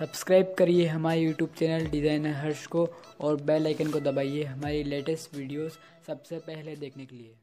Subscribe करिए हमारे YouTube channel designer हर्ष को और बेल आइकन को दबाइए हमारी लेटेस्ट वीडियोस सबसे पहले देखने के लिए।